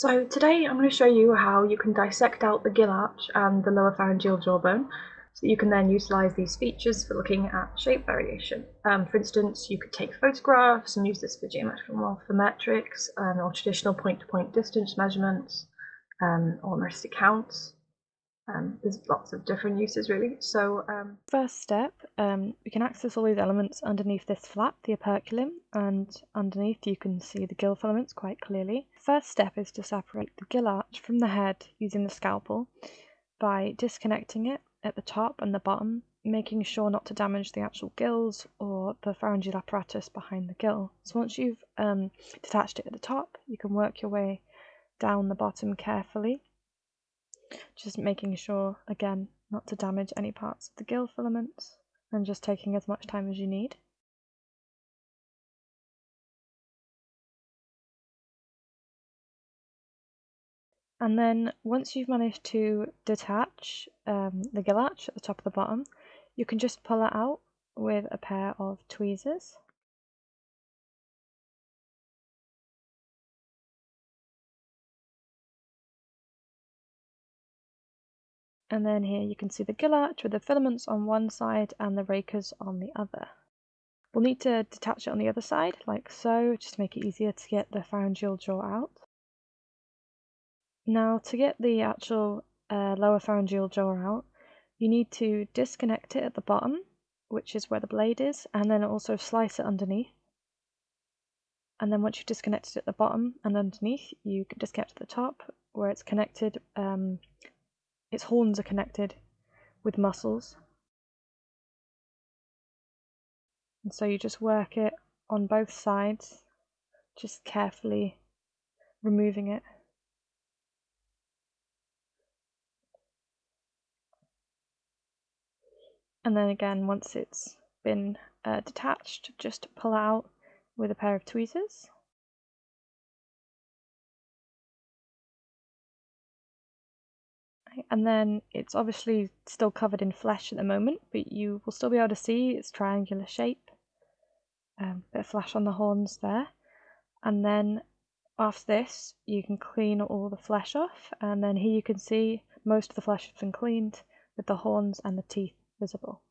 So today I'm going to show you how you can dissect out the gill arch and the lower pharyngeal jawbone so you can then utilize these features for looking at shape variation. Um, for instance, you could take photographs and use this for geometrical morphometrics um, or traditional point-to-point -point distance measurements um, or meristic counts. Um, there's lots of different uses really. So um, first step, um, we can access all these elements underneath this flap, the operculum, and underneath you can see the gill filaments quite clearly. First step is to separate the gill arch from the head using the scalpel by disconnecting it at the top and the bottom, making sure not to damage the actual gills or the pharyngeal apparatus behind the gill. So once you've um, detached it at the top, you can work your way down the bottom carefully just making sure, again, not to damage any parts of the gill filaments and just taking as much time as you need. And then once you've managed to detach um, the gill arch at the top of the bottom, you can just pull it out with a pair of tweezers. And then here you can see the gill arch with the filaments on one side and the rakers on the other. We'll need to detach it on the other side, like so, just to make it easier to get the pharyngeal jaw out. Now, to get the actual uh, lower pharyngeal jaw out, you need to disconnect it at the bottom, which is where the blade is, and then also slice it underneath. And then once you've disconnected it at the bottom and underneath, you can disconnect at the top, where it's connected um, its horns are connected with muscles. And so you just work it on both sides, just carefully removing it. And then again, once it's been uh, detached, just pull out with a pair of tweezers. And then it's obviously still covered in flesh at the moment, but you will still be able to see its triangular shape. Um, bit of flash on the horns there. And then after this, you can clean all the flesh off, and then here you can see most of the flesh has been cleaned with the horns and the teeth visible.